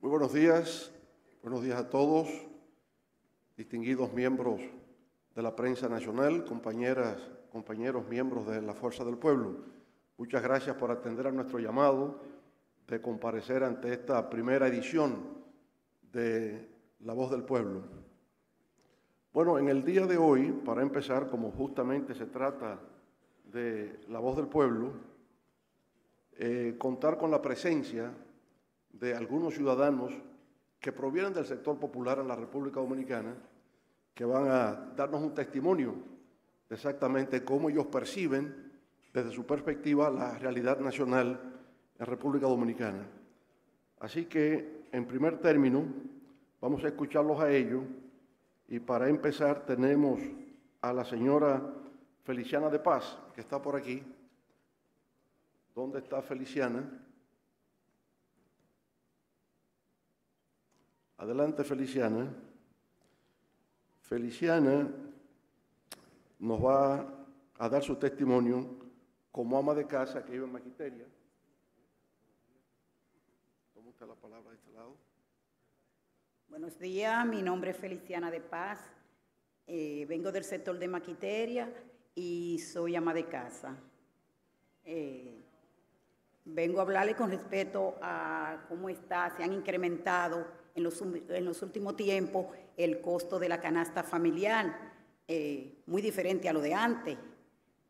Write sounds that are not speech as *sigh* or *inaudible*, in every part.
Muy buenos días, buenos días a todos, distinguidos miembros de la prensa nacional, compañeras, compañeros miembros de la Fuerza del Pueblo. Muchas gracias por atender a nuestro llamado de comparecer ante esta primera edición de La Voz del Pueblo. Bueno, en el día de hoy, para empezar, como justamente se trata de La Voz del Pueblo, eh, contar con la presencia de algunos ciudadanos que provienen del sector popular en la República Dominicana, que van a darnos un testimonio de exactamente cómo ellos perciben desde su perspectiva la realidad nacional en República Dominicana. Así que, en primer término, vamos a escucharlos a ellos y para empezar tenemos a la señora Feliciana de Paz, que está por aquí. ¿Dónde está Feliciana? Adelante, Feliciana. Feliciana nos va a dar su testimonio como ama de casa que vive en Maquiteria. Toma usted la palabra de este lado. Buenos días, mi nombre es Feliciana de Paz. Eh, vengo del sector de Maquiteria y soy ama de casa. Eh, vengo a hablarle con respecto a cómo está, se han incrementado en los, últimos tiempos el costo de la canasta familiar, eh, muy diferente a lo de antes,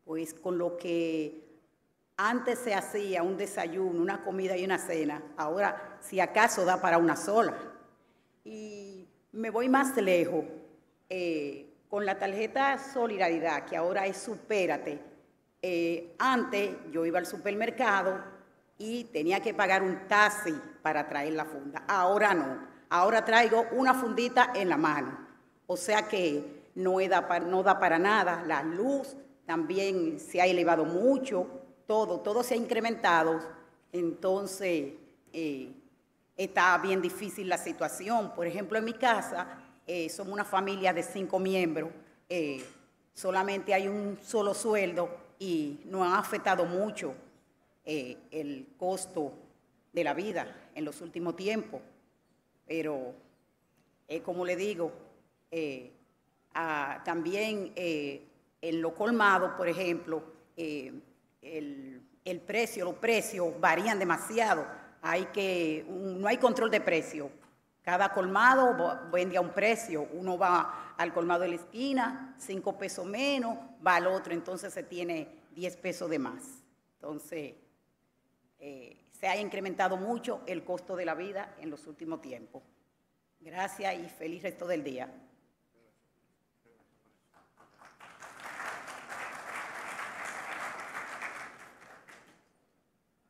pues con lo que antes se hacía un desayuno, una comida y una cena, ahora si acaso da para una sola. Y me voy más lejos, eh, con la tarjeta Solidaridad, que ahora es Supérate, eh, antes yo iba al supermercado y tenía que pagar un taxi para traer la funda. Ahora no. Ahora traigo una fundita en la mano. O sea que no, da para, nada. La luz también se ha elevado mucho. Todo, todo se ha incrementado. Entonces, eh, está bien difícil la situación. Por ejemplo, en mi casa eh, somos una familia de cinco miembros. Eh, solamente hay un solo sueldo y nos ha afectado mucho el costo de la vida en los últimos tiempos pero eh, como le digo, eh, también eh, en lo colmado, por ejemplo, el, precio, los precios varían demasiado. Hay que, no hay control de precio. Cada colmado vende a un precio. Uno va al colmado de la esquina, cinco pesos menos, va al otro, entonces se tiene 10 pesos de más. Entonces, se ha incrementado mucho el costo de la vida en los últimos tiempos. Gracias y feliz resto del día.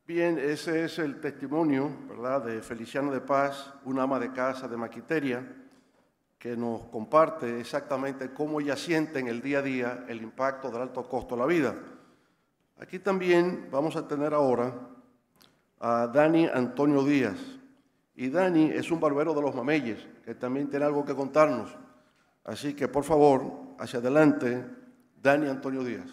Bien, ese es el testimonio, ¿verdad?, de Feliciano de Paz, una ama de casa de Maquiteria, que nos comparte exactamente cómo ella siente en el día a día el impacto del alto costo de la vida. Aquí también vamos a tener ahora a Dani Antonio Díaz. Y Dani es un barbero de los mameyes, que también tiene algo que contarnos. Así que, por favor, hacia adelante, Dani Antonio Díaz.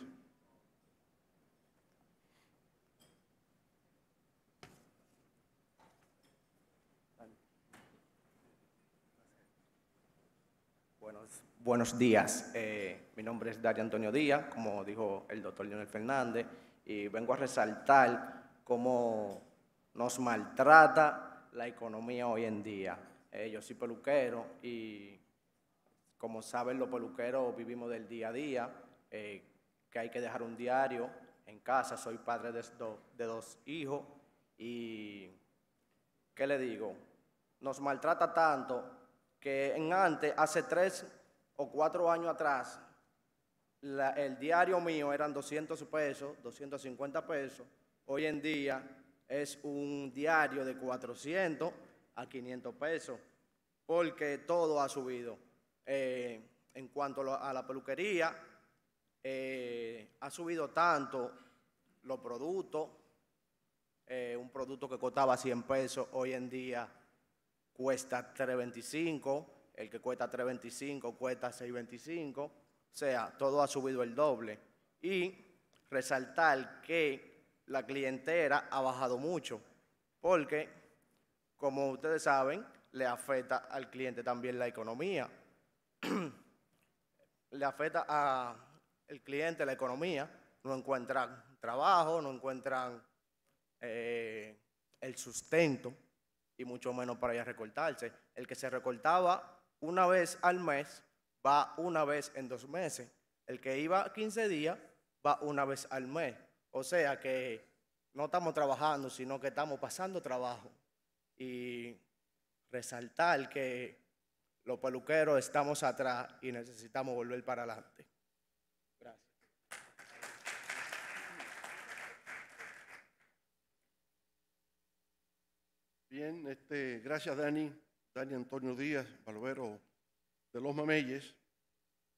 Buenos, buenos días. Eh, mi nombre es Dani Antonio Díaz, como dijo el doctor Leonel Fernández, y vengo a resaltar cómo nos maltrata la economía hoy en día. Yo soy peluquero y como saben los peluqueros vivimos del día a día, eh, que hay que dejar un diario en casa, soy padre de, de dos hijos y, ¿qué le digo? Nos maltrata tanto que en antes, hace tres o cuatro años atrás, el diario mío eran 200 pesos, 250 pesos, hoy en día es un diario de 400 a 500 pesos, porque todo ha subido. Eh, en cuanto a la peluquería, eh, ha subido tanto los productos, eh, un producto que costaba 100 pesos, hoy en día cuesta 3.25, el que cuesta 3.25 cuesta 6.25, o sea, todo ha subido el doble. Y resaltar que la clientela ha bajado mucho, porque como ustedes saben, le afecta al cliente también la economía. *clears throat* le afecta al cliente la economía, no encuentran trabajo, no encuentran eh, el sustento y mucho menos para ir a recortarse. El que se recortaba una vez al mes va una vez en dos meses. El que iba 15 días va una vez al mes. O sea que no estamos trabajando, sino que estamos pasando trabajo. Y resaltar que los peluqueros estamos atrás y necesitamos volver para adelante. Gracias. Bien, este, gracias Dani, Dani Antonio Díaz, barbero de los Mameyes.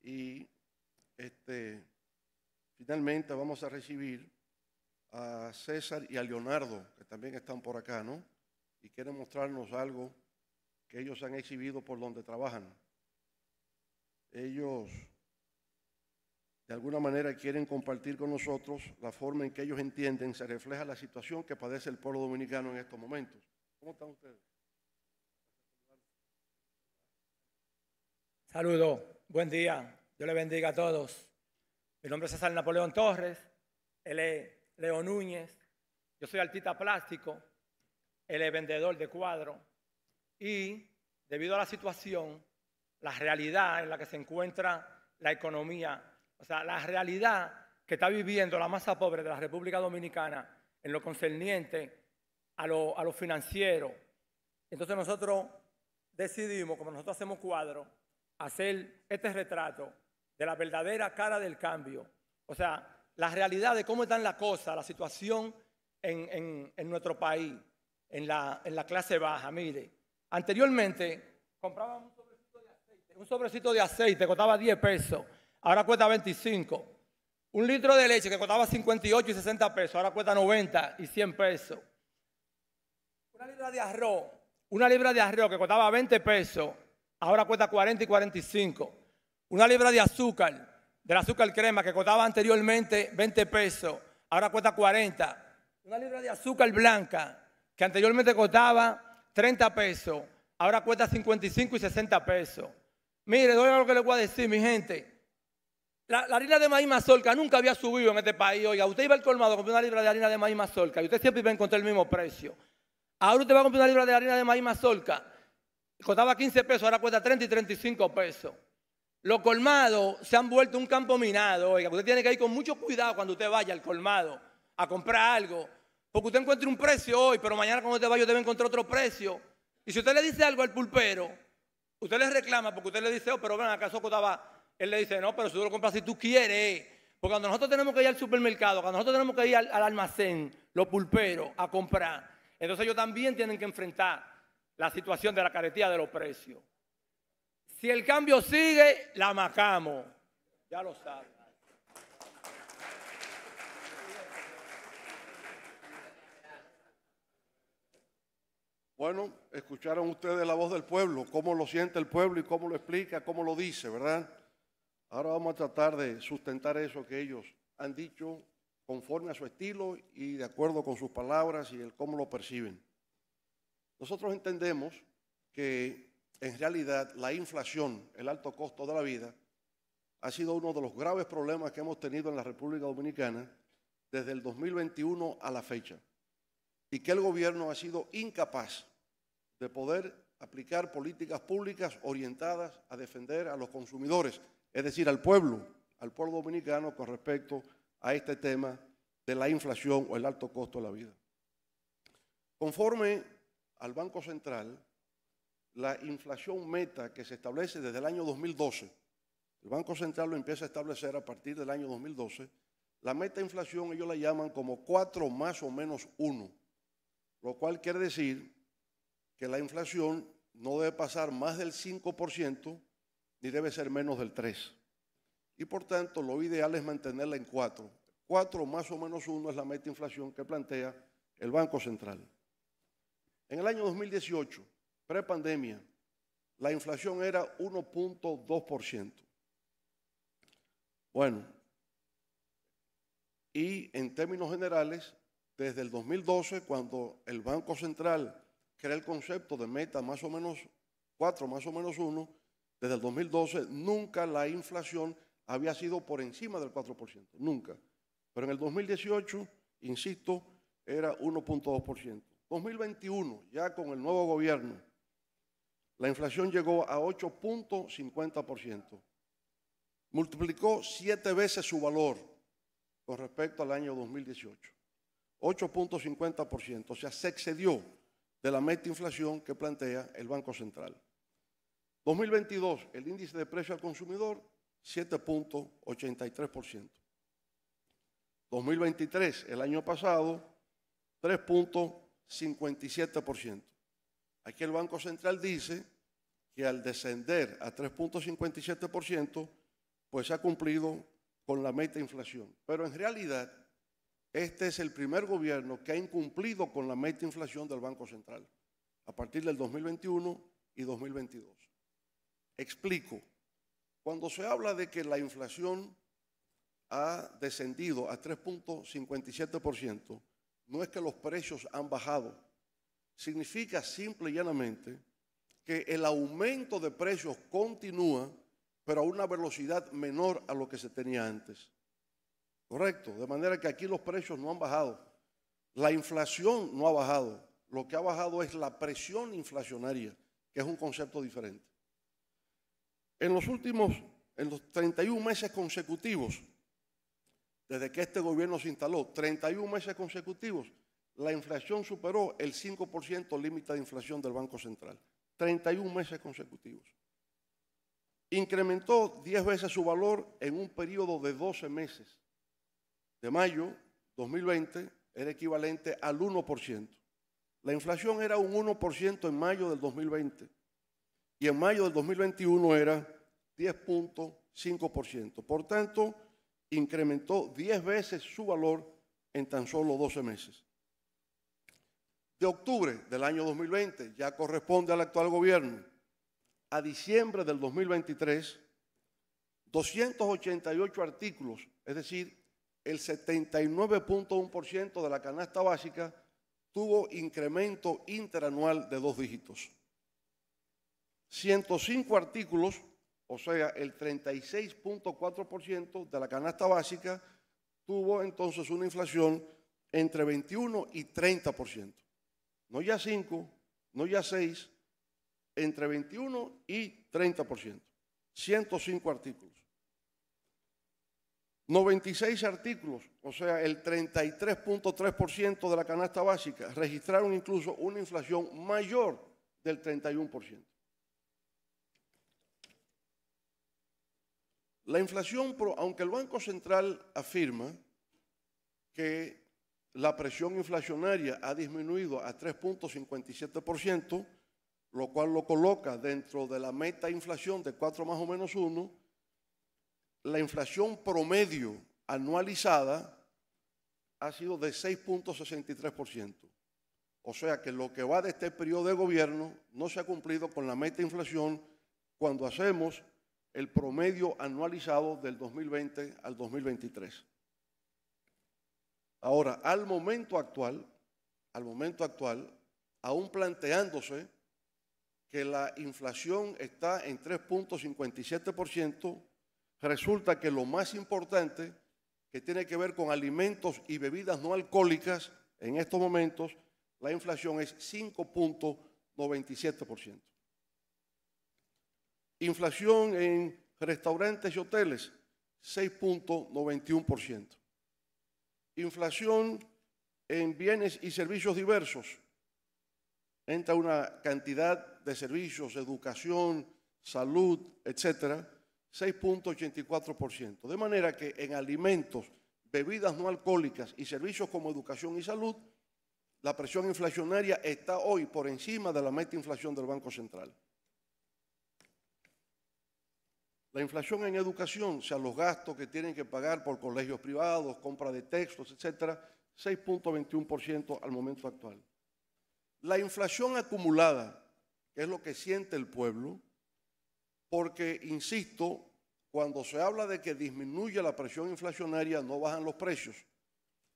Y este, finalmente vamos a recibir a César y a Leonardo, que también están por acá, ¿no? Y quieren mostrarnos algo que ellos han exhibido por donde trabajan. Ellos de alguna manera quieren compartir con nosotros la forma en que ellos entienden se refleja la situación que padece el pueblo dominicano en estos momentos. ¿Cómo están ustedes? Saludos, buen día, Dios le bendiga a todos. Mi nombre es César Napoleón Torres, él es Leo Núñez, yo soy artista plástico, él es vendedor de cuadros y debido a la situación, la realidad en la que se encuentra la economía, o sea, la realidad que está viviendo la masa pobre de la República Dominicana en lo concerniente a lo, a lo financiero. Entonces nosotros decidimos, como nosotros hacemos cuadros, hacer este retrato de la verdadera cara del cambio. O sea, la realidad de cómo están las cosas, la situación en, nuestro país, en la, en la, clase baja. Mire, anteriormente comprábamos un sobrecito de aceite. Un sobrecito de aceite costaba 10 pesos, ahora cuesta 25. Un litro de leche que costaba 58 y 60 pesos, ahora cuesta 90 y 100 pesos. Una libra de arroz, una libra de arroz que costaba 20 pesos, ahora cuesta 40 y 45. Una libra de azúcar del azúcar crema que costaba anteriormente 20 pesos, ahora cuesta 40. Una libra de azúcar blanca que anteriormente costaba 30 pesos, ahora cuesta 55 y 60 pesos. Mire, doy lo que les voy a decir, mi gente. La, harina de maíz mazorca nunca había subido en este país. Oiga, usted iba al colmado a comprar una libra de harina de maíz mazorca y usted siempre iba a encontrar el mismo precio. Ahora usted va a comprar una libra de harina de maíz mazorca, costaba 15 pesos, ahora cuesta 30 y 35 pesos. Los colmados se han vuelto un campo minado. Oiga, usted tiene que ir con mucho cuidado cuando usted vaya al colmado a comprar algo. Porque usted encuentra un precio hoy, pero mañana cuando usted vaya debe encontrar otro precio. Y si usted le dice algo al pulpero, usted le reclama porque usted le dice, oh, pero ven, ¿acaso costaba? Él le dice, no, pero si tú lo compras si tú quieres. Porque cuando nosotros tenemos que ir al supermercado, cuando nosotros tenemos que ir al, al almacén, los pulperos, a comprar, entonces ellos también tienen que enfrentar la situación de la caretía de los precios. Si el cambio sigue, la macamos. Ya lo saben. Bueno, escucharon ustedes la voz del pueblo, cómo lo siente el pueblo y cómo lo explica, cómo lo dice, ¿verdad? Ahora vamos a tratar de sustentar eso que ellos han dicho conforme a su estilo y de acuerdo con sus palabras y el cómo lo perciben. Nosotros entendemos que en realidad la inflación, el alto costo de la vida, ha sido uno de los graves problemas que hemos tenido en la República Dominicana desde el 2021 a la fecha. Y que el gobierno ha sido incapaz de poder aplicar políticas públicas orientadas a defender a los consumidores, es decir, al pueblo, al pueblo dominicano con respecto a este tema de la inflación o el alto costo de la vida. Conforme al Banco Central, la inflación meta que se establece desde el año 2012, el Banco Central lo empieza a establecer a partir del año 2012, la meta inflación ellos la llaman como 4 más o menos 1, lo cual quiere decir que la inflación no debe pasar más del 5% ni debe ser menos del 3%. Y por tanto, lo ideal es mantenerla en 4. 4 más o menos 1 es la meta inflación que plantea el Banco Central. En el año 2018, prepandemia, la inflación era 1.2%. Bueno, y en términos generales, desde el 2012, cuando el Banco Central crea el concepto de meta más o menos 4, más o menos 1, desde el 2012 nunca la inflación había sido por encima del 4%, nunca. Pero en el 2018, insisto, era 1.2%. 2021, ya con el nuevo gobierno, la inflación llegó a 8.50%. Multiplicó siete veces su valor con respecto al año 2018. 8.50%. O sea, se excedió de la meta inflación que plantea el Banco Central. 2022, el índice de precio al consumidor, 7.83%. 2023, el año pasado, 3.57%. Aquí el Banco Central dice que al descender a 3.57%, pues se ha cumplido con la meta inflación. Pero en realidad, este es el primer gobierno que ha incumplido con la meta inflación del Banco Central a partir del 2021 y 2022. Explico. Cuando se habla de que la inflación ha descendido a 3.57%, no es que los precios han bajado. Significa simple y llanamente que el aumento de precios continúa, pero a una velocidad menor a lo que se tenía antes. ¿Correcto? De manera que aquí los precios no han bajado. La inflación no ha bajado. Lo que ha bajado es la presión inflacionaria, que es un concepto diferente. En los últimos, en los 31 meses consecutivos, desde que este gobierno se instaló, 31 meses consecutivos, la inflación superó el 5% límite de inflación del Banco Central. 31 meses consecutivos. Incrementó 10 veces su valor en un periodo de 12 meses. De mayo 2020 era equivalente al 1%. La inflación era un 1% en mayo del 2020 y en mayo del 2021 era 10.5%. Por tanto, incrementó 10 veces su valor en tan solo 12 meses. De octubre del año 2020, ya corresponde al actual gobierno, a diciembre del 2023, 288 artículos, es decir, el 79.1% de la canasta básica tuvo incremento interanual de dos dígitos. 105 artículos o sea, el 36.4% de la canasta básica tuvo entonces una inflación entre 21 y 30%. No ya 5, no ya 6, entre 21 y 30%. 105 artículos. 96 artículos, o sea, el 33.3% de la canasta básica, registraron incluso una inflación mayor del 31%. La inflación, aunque el Banco Central afirma que la presión inflacionaria ha disminuido a 3.57%, lo cual lo coloca dentro de la meta inflación de 4 más o menos 1, la inflación promedio anualizada ha sido de 6.63%. O sea que lo que va de este periodo de gobierno no se ha cumplido con la meta inflación cuando hacemos el promedio anualizado del 2020 al 2023. Ahora, al momento actual, al momento actual, aún planteándose que la inflación está en 3.57%, resulta que lo más importante, que tiene que ver con alimentos y bebidas no alcohólicas, en estos momentos la inflación es 5.97%. Inflación en restaurantes y hoteles, 6.91%. Inflación en bienes y servicios diversos. Entra una cantidad de servicios, educación, salud, etcétera, 6.84%. De manera que en alimentos, bebidas no alcohólicas y servicios como educación y salud, la presión inflacionaria está hoy por encima de la meta inflación del Banco Central. La inflación en educación, o sea, los gastos que tienen que pagar por colegios privados, compra de textos, etcétera, 6.21% al momento actual. La inflación acumulada, es lo que siente el pueblo, porque, insisto, cuando se habla de que disminuye la presión inflacionaria, no bajan los precios.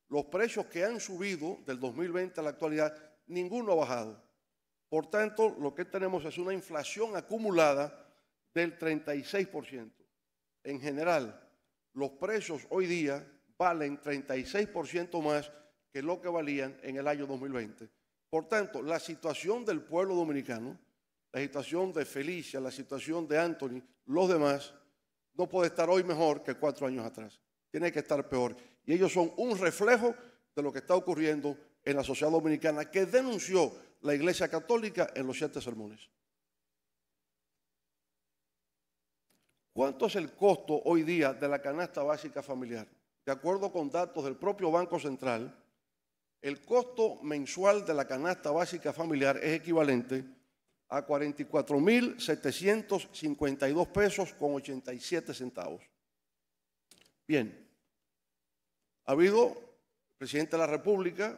Los precios que han subido del 2020 a la actualidad, ninguno ha bajado. Por tanto, lo que tenemos es una inflación acumulada del 36%. En general, los precios hoy día valen 36% más que lo que valían en el año 2020. Por tanto, la situación del pueblo dominicano, la situación de Felicia, la situación de Anthony, los demás, no puede estar hoy mejor que cuatro años atrás. Tiene que estar peor. Y ellos son un reflejo de lo que está ocurriendo en la sociedad dominicana que denunció la Iglesia Católica en los siete sermones. ¿Cuánto es el costo hoy día de la canasta básica familiar? De acuerdo con datos del propio Banco Central, el costo mensual de la canasta básica familiar es equivalente a 44.752 pesos con 87 centavos. Bien, ha habido, el presidente de la República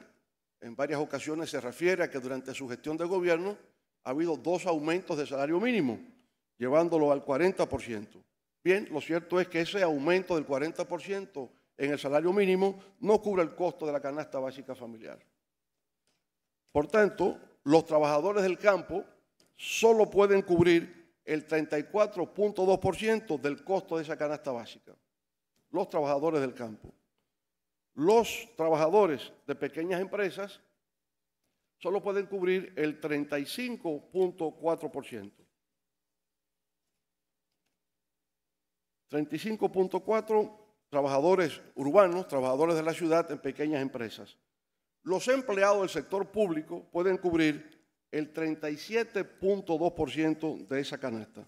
en varias ocasiones se refiere a que durante su gestión de gobierno ha habido dos aumentos de salario mínimo llevándolo al 40%. Bien, lo cierto es que ese aumento del 40% en el salario mínimo no cubre el costo de la canasta básica familiar. Por tanto, los trabajadores del campo solo pueden cubrir el 34.2% del costo de esa canasta básica. Los trabajadores del campo. Los trabajadores de pequeñas empresas solo pueden cubrir el 35.4%. 35.4 trabajadores urbanos, trabajadores de la ciudad en pequeñas empresas. Los empleados del sector público pueden cubrir el 37.2% de esa canasta.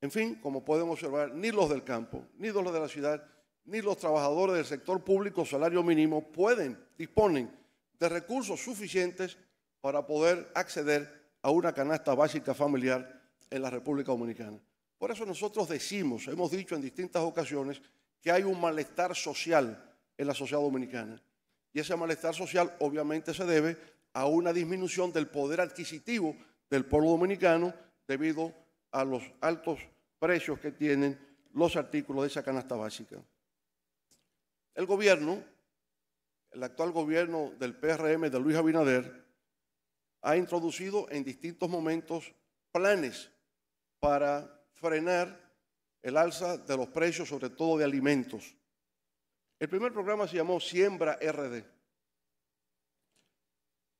En fin, como pueden observar, ni los del campo, ni los de la ciudad, ni los trabajadores del sector público salario mínimo pueden, disponen de recursos suficientes para poder acceder a una canasta básica familiar en la República Dominicana. Por eso nosotros decimos, hemos dicho en distintas ocasiones, que hay un malestar social en la sociedad dominicana. Y ese malestar social obviamente se debe a una disminución del poder adquisitivo del pueblo dominicano debido a los altos precios que tienen los artículos de esa canasta básica. El gobierno, el actual gobierno del PRM de Luis Abinader, ha introducido en distintos momentos planes para frenar el alza de los precios, sobre todo de alimentos. El primer programa se llamó Siembra RD.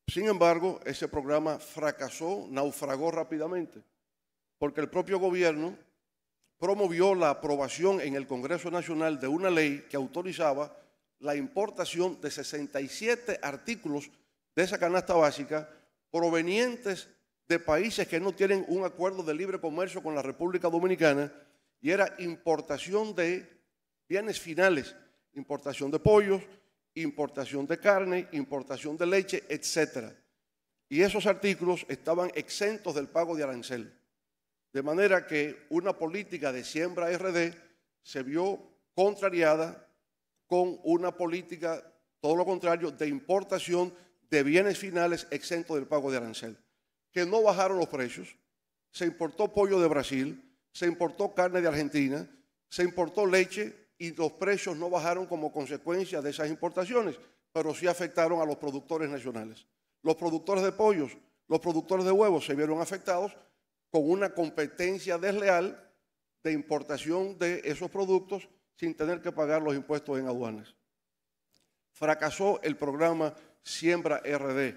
Sin embargo, ese programa fracasó, naufragó rápidamente, porque el propio gobierno promovió la aprobación en el Congreso Nacional de una ley que autorizaba la importación de 67 artículos de esa canasta básica provenientes de países que no tienen un acuerdo de libre comercio con la República Dominicana y era importación de bienes finales, importación de pollos, importación de carne, importación de leche, etc. Y esos artículos estaban exentos del pago de arancel. De manera que una política de siembra RD se vio contrariada con una política, todo lo contrario, de importación de bienes finales exentos del pago de arancel que no bajaron los precios. Se importó pollo de Brasil, se importó carne de Argentina, se importó leche y los precios no bajaron como consecuencia de esas importaciones, pero sí afectaron a los productores nacionales. Los productores de pollos, los productores de huevos se vieron afectados con una competencia desleal de importación de esos productos sin tener que pagar los impuestos en aduanas. Fracasó el programa Siembra RD.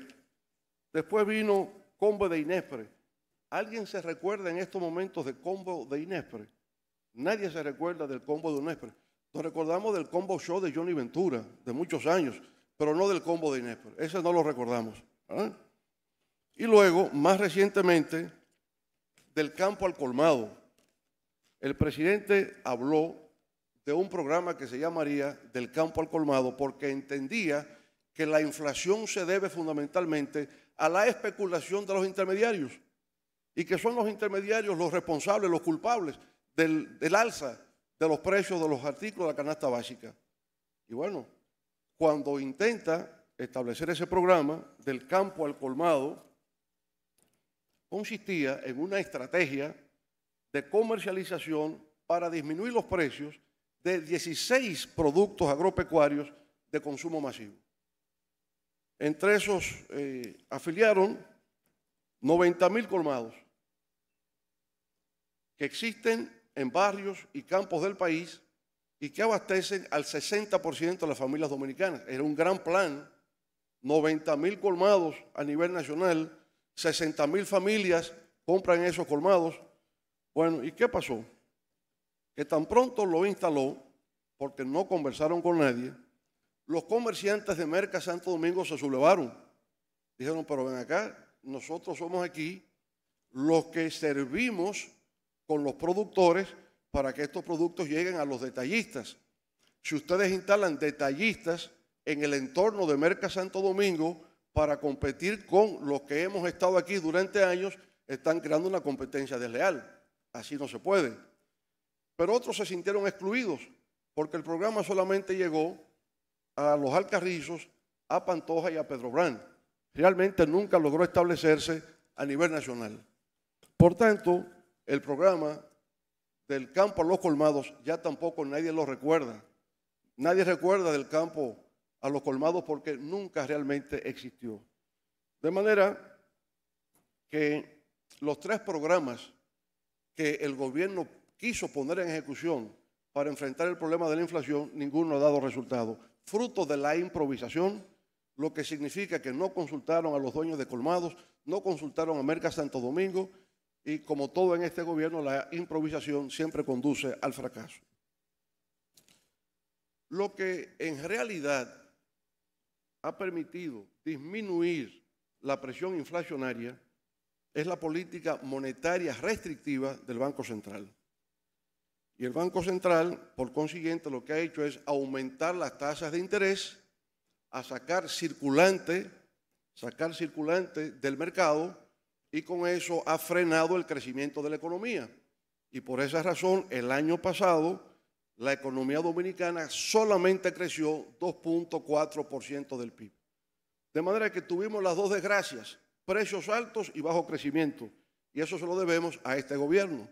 Después vino combo de Inespre. ¿Alguien se recuerda en estos momentos de combo de Inespre? Nadie se recuerda del combo de Inespre. Nos recordamos del combo show de Johnny Ventura, de muchos años, pero no del combo de Inespre. Ese no lo recordamos. ¿ah? Y luego, más recientemente, del campo al colmado. El presidente habló de un programa que se llamaría del campo al colmado porque entendía que la inflación se debe fundamentalmente a la especulación de los intermediarios y que son los intermediarios los responsables, los culpables del, alza de los precios de los artículos de la canasta básica. Y bueno, cuando intenta establecer ese programa del campo al colmado, consistía en una estrategia de comercialización para disminuir los precios de 16 productos agropecuarios de consumo masivo. Entre esos eh, afiliaron 90 mil colmados que existen en barrios y campos del país y que abastecen al 60% de las familias dominicanas. Era un gran plan, 90 mil colmados a nivel nacional, 60 mil familias compran esos colmados. Bueno, ¿y qué pasó? Que tan pronto lo instaló, porque no conversaron con nadie, los comerciantes de Merca Santo Domingo se sublevaron. Dijeron, pero ven acá, nosotros somos aquí los que servimos con los productores para que estos productos lleguen a los detallistas. Si ustedes instalan detallistas en el entorno de Merca Santo Domingo para competir con los que hemos estado aquí durante años, están creando una competencia desleal. Así no se puede. Pero otros se sintieron excluidos porque el programa solamente llegó a los Alcarrizos, a Pantoja y a Pedro Brand. Realmente nunca logró establecerse a nivel nacional. Por tanto, el programa del campo a los colmados ya tampoco nadie lo recuerda. Nadie recuerda del campo a los colmados porque nunca realmente existió. De manera que los tres programas que el gobierno quiso poner en ejecución para enfrentar el problema de la inflación, ninguno ha dado resultado. Fruto de la improvisación, lo que significa que no consultaron a los dueños de colmados, no consultaron a Merca Santo Domingo, y como todo en este gobierno, la improvisación siempre conduce al fracaso. Lo que en realidad ha permitido disminuir la presión inflacionaria es la política monetaria restrictiva del Banco Central. Y el Banco Central, por consiguiente, lo que ha hecho es aumentar las tasas de interés, a sacar circulante, sacar circulante del mercado y con eso ha frenado el crecimiento de la economía. Y por esa razón, el año pasado, la economía dominicana solamente creció 2.4% del PIB. De manera que tuvimos las dos desgracias, precios altos y bajo crecimiento. Y eso se lo debemos a este gobierno.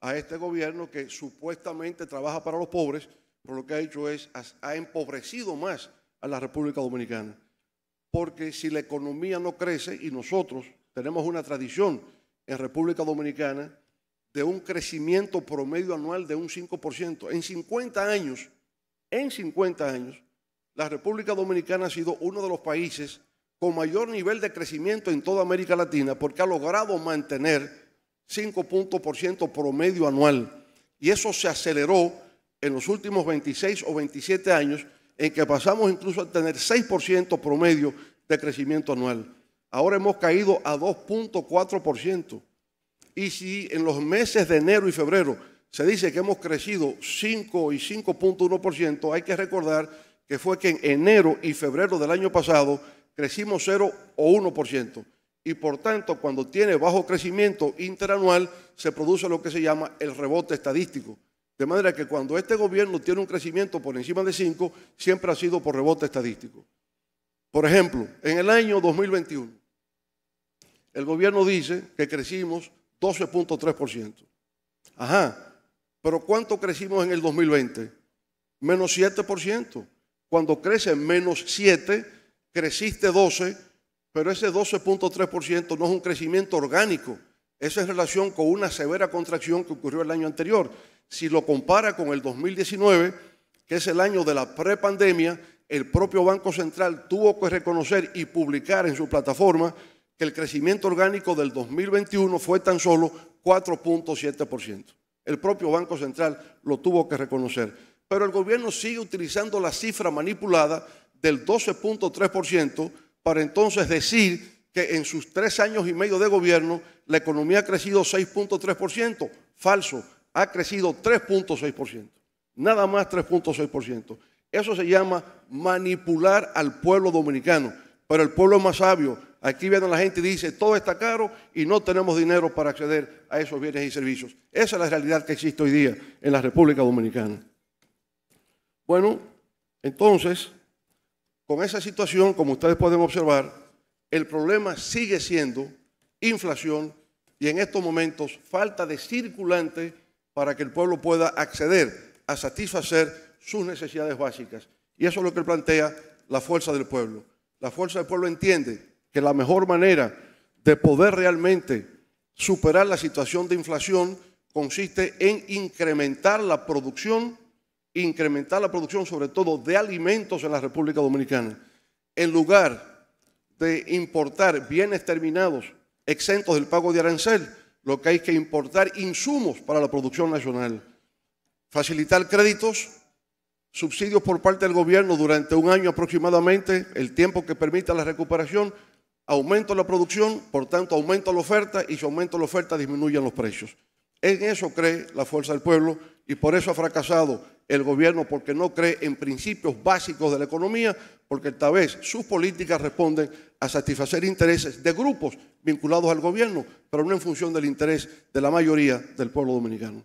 A este gobierno que supuestamente trabaja para los pobres, pero lo que ha hecho es, ha empobrecido más a la República Dominicana. Porque si la economía no crece y nosotros tenemos una tradición en República Dominicana de un crecimiento promedio anual de un 5%. En 50 años, en 50 años, la República Dominicana ha sido uno de los países con mayor nivel de crecimiento en toda América Latina porque ha logrado mantener 5 puntos por ciento promedio anual. Y eso se aceleró en los últimos 26 o 27 años en que pasamos incluso a tener 6% promedio de crecimiento anual. Ahora hemos caído a 2.4%. Y si en los meses de enero y febrero se dice que hemos crecido 5 y 5.1%, hay que recordar que fue que en enero y febrero del año pasado crecimos 0 o 1%. Y por tanto, cuando tiene bajo crecimiento interanual, se produce lo que se llama el rebote estadístico. De manera que cuando este gobierno tiene un crecimiento por encima de 5, siempre ha sido por rebote estadístico. Por ejemplo, en el año 2021, el gobierno dice que crecimos 12.3%. Ajá, pero ¿cuánto crecimos en el 2020? Menos 7%. Cuando crece menos 7, creciste 12, pero ese 12.3% no es un crecimiento orgánico. Es en relación con una severa contracción que ocurrió el año anterior. Si lo compara con el 2019, que es el año de la prepandemia, el propio Banco Central tuvo que reconocer y publicar en su plataforma que el crecimiento orgánico del 2021 fue tan solo 4.7%. El propio Banco Central lo tuvo que reconocer. Pero el gobierno sigue utilizando la cifra manipulada del 12.3% para entonces decir que en sus tres años y medio de gobierno la economía ha crecido 6.3%. Falso, ha crecido 3.6%. Nada más 3.6%. Eso se llama manipular al pueblo dominicano. Pero el pueblo es más sabio, Aquí viene la gente y dice, todo está caro y no tenemos dinero para acceder a esos bienes y servicios. Esa es la realidad que existe hoy día en la República Dominicana. Bueno, entonces, con esa situación, como ustedes pueden observar, el problema sigue siendo inflación y en estos momentos falta de circulante para que el pueblo pueda acceder a satisfacer sus necesidades básicas. Y eso es lo que plantea la fuerza del pueblo. La fuerza del pueblo entiende que la mejor manera de poder realmente superar la situación de inflación consiste en incrementar la producción, incrementar la producción sobre todo de alimentos en la República Dominicana. En lugar de importar bienes terminados exentos del pago de arancel, lo que hay que importar insumos para la producción nacional. Facilitar créditos, subsidios por parte del gobierno durante un año aproximadamente, el tiempo que permita la recuperación, aumento la producción, por tanto aumento la oferta y si aumenta la oferta disminuyen los precios. En eso cree la fuerza del pueblo y por eso ha fracasado el gobierno porque no cree en principios básicos de la economía, porque tal vez sus políticas responden a satisfacer intereses de grupos vinculados al gobierno, pero no en función del interés de la mayoría del pueblo dominicano.